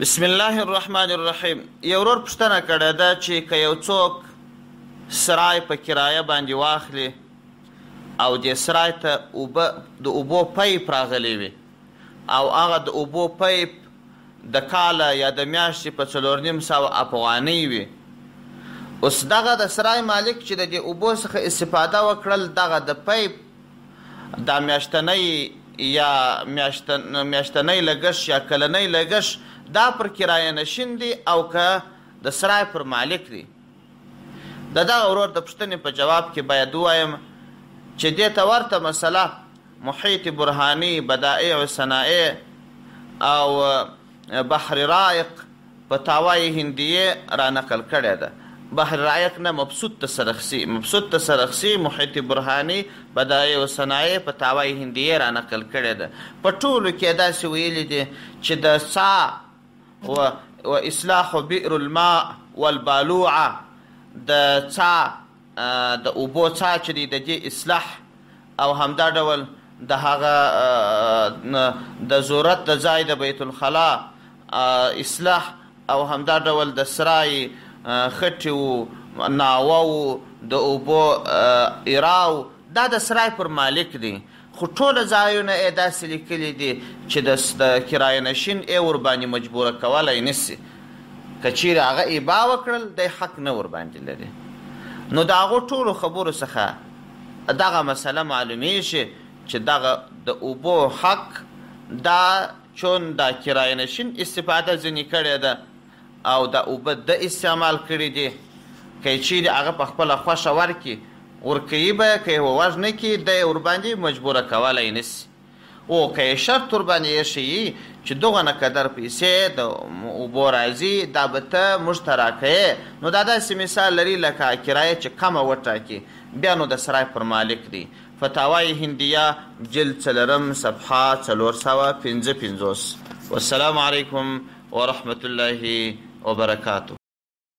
بسم الله الرحمن الرحیم یو ورور پوښتنه کړې ده چې که یو څوک سرای په کرایه باندې واخلي او دې سرای ته اوبه د اوبو پیپ راغلی وي او هغه د اوبو پیپ د کاله یا د میاشتې په څلور نیم سوه افغانۍ وي اوس دغه د سرای مالک چې د دې اوبو څخه استفاده وکړل دغه د پیپ دا میاشتنی یا میاشتنی لګښت یا کلنی لګښت دا پر کرایه نشین دی او که د سرای پر مالک دی؟ د دغه ورور د پوښتنې په جواب کې باید ووایم چې دې ته ورته مسله محیط برهاني، بدائع الصنائع او بحر رائق، په تاوا یې هندیه را نقل کړې ده، بحر رایق نه مبسوط ته سرخسي، مبسوط ته سرخسي، محیط برهاني، بدائع الصنایع، په تاوا یې هندیه را نقل کړې ده، په ټولو کې یې داسې ویلي دي چې د څا و و اصلاح بئر الماء والبالوعه د څا، د اوبو څاه چې دی د دې اصلاح او همدا ډول د هغه د ضرورت د ځای د بیت الخلا اصلاح او همدا ډول د سرای خټې وو ناوه وو د اوبو ایراو دا د سرای پر مالک دی خو ټوله ځايونه ئې داسې ليکلي دي چې د د کرايه نشين ئې ورباندې مجبوره کولای نشي. که چيرې هغه ابا وکړل دی حق نه ورباندې لري. نو د هغو ټولو خبرو څخه دغه مسئله معلوميږي چې دغه د اوبو حق دا چون دا کرايه نشين استفاده ځنې کړې ده، او دا اوبه ده استعمال کړي دي که يې چيري هغه په خپله خوښه ورکړي ورکوي به که يې ورنه کړي ده يې ورباندي مجبوره کولای نه شي او که يې شرط ورباندي ايښيي چي دوغنه قدر پيسې د اوبو راځي دا به ته موږ ته راکوې نو دا داسي مثال لري لکه کرایه چي کمه وټاکي بیا نو د سرای پر مالک دی فتاوای هندیه جلد څلورم صفحه څلور سوه پنځه پنځوس والسلام علیکم ورحمة الله وبرکاته.